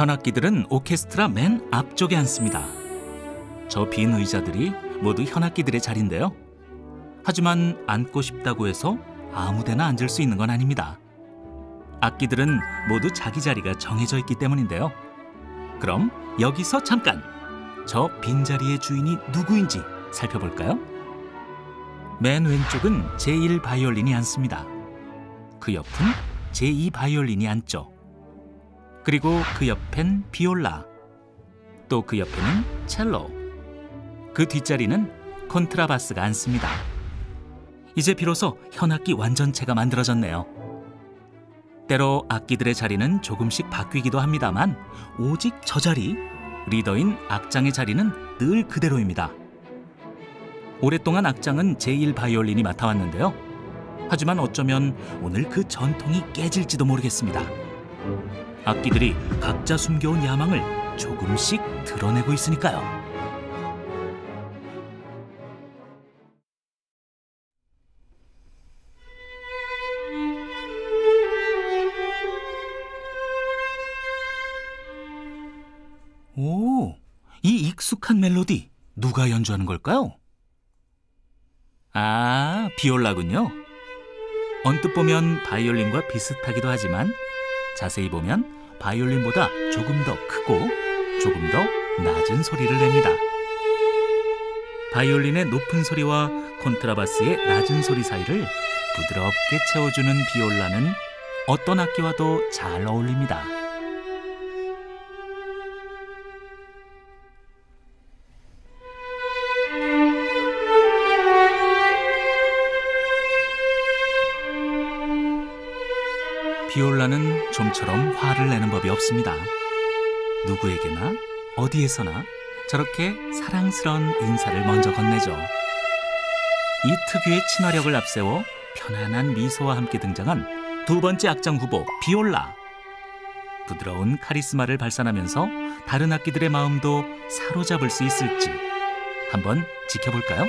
현악기들은 오케스트라 맨 앞쪽에 앉습니다. 저 빈 의자들이 모두 현악기들의 자리인데요. 하지만 앉고 싶다고 해서 아무데나 앉을 수 있는 건 아닙니다. 악기들은 모두 자기 자리가 정해져 있기 때문인데요. 그럼 여기서 잠깐 저 빈자리의 주인이 누구인지 살펴볼까요? 맨 왼쪽은 제1 바이올린이 앉습니다. 그 옆은 제2 바이올린이 앉죠. 그리고 그 옆엔 비올라, 또 그 옆에는 첼로, 그 뒷자리는 콘트라바스가 앉습니다. 이제 비로소 현악기 완전체가 만들어졌네요. 때로 악기들의 자리는 조금씩 바뀌기도 합니다만 오직 저 자리, 리더인 악장의 자리는 늘 그대로입니다. 오랫동안 악장은 제1 바이올린이 맡아왔는데요. 하지만 어쩌면 오늘 그 전통이 깨질지도 모르겠습니다. 악기들이 각자 숨겨온 야망을 조금씩 드러내고 있으니까요. 오, 이 익숙한 멜로디 누가 연주하는 걸까요? 아, 비올라군요. 언뜻 보면 바이올린과 비슷하기도 하지만 자세히 보면 바이올린보다 조금 더 크고 조금 더 낮은 소리를 냅니다. 바이올린의 높은 소리와 콘트라바스의 낮은 소리 사이를 부드럽게 채워주는 비올라는 어떤 악기와도 잘 어울립니다. 비올라는 좀처럼 화를 내는 법이 없습니다. 누구에게나 어디에서나 저렇게 사랑스런 인사를 먼저 건네죠. 이 특유의 친화력을 앞세워 편안한 미소와 함께 등장한 두 번째 악장 후보 비올라. 부드러운 카리스마를 발산하면서 다른 악기들의 마음도 사로잡을 수 있을지 한번 지켜볼까요?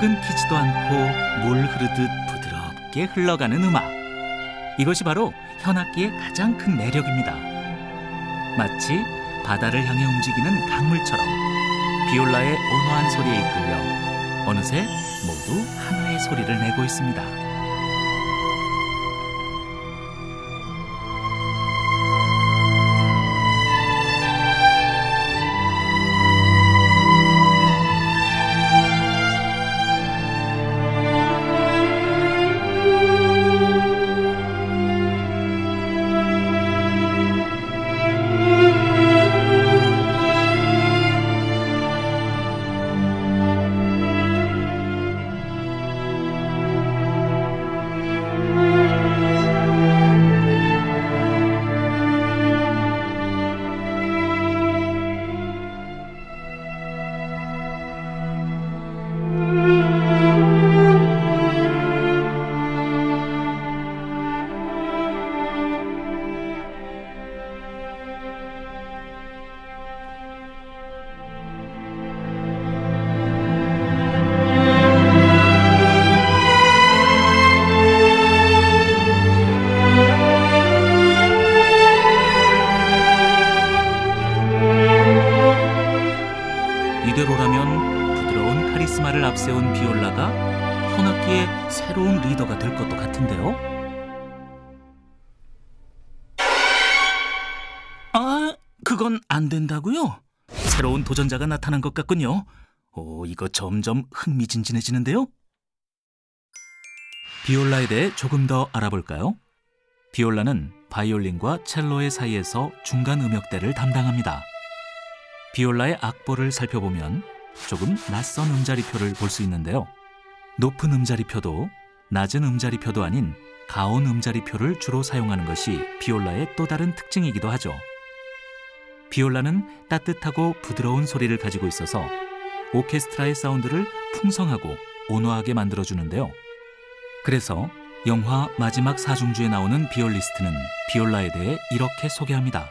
끊기지도 않고 물 흐르듯 부드럽게 흘러가는 음악. 이것이 바로 현악기의 가장 큰 매력입니다. 마치 바다를 향해 움직이는 강물처럼 비올라의 온화한 소리에 이끌려 어느새 모두 하나의 소리를 내고 있습니다. 앞세운 비올라가 현악기의 새로운 리더가 될 것도 같은데요. 아, 그건 안 된다고요? 새로운 도전자가 나타난 것 같군요. 오, 이거 점점 흥미진진해지는데요. 비올라에 대해 조금 더 알아볼까요? 비올라는 바이올린과 첼로의 사이에서 중간 음역대를 담당합니다. 비올라의 악보를 살펴보면 조금 낯선 음자리표를 볼 수 있는데요. 높은 음자리표도 낮은 음자리표도 아닌 가온 음자리표를 주로 사용하는 것이 비올라의 또 다른 특징이기도 하죠. 비올라는 따뜻하고 부드러운 소리를 가지고 있어서 오케스트라의 사운드를 풍성하고 온화하게 만들어주는데요. 그래서 영화 마지막 사중주에 나오는 비올리스트는 비올라에 대해 이렇게 소개합니다.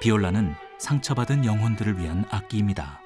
비올라는 상처받은 영혼들을 위한 악기입니다.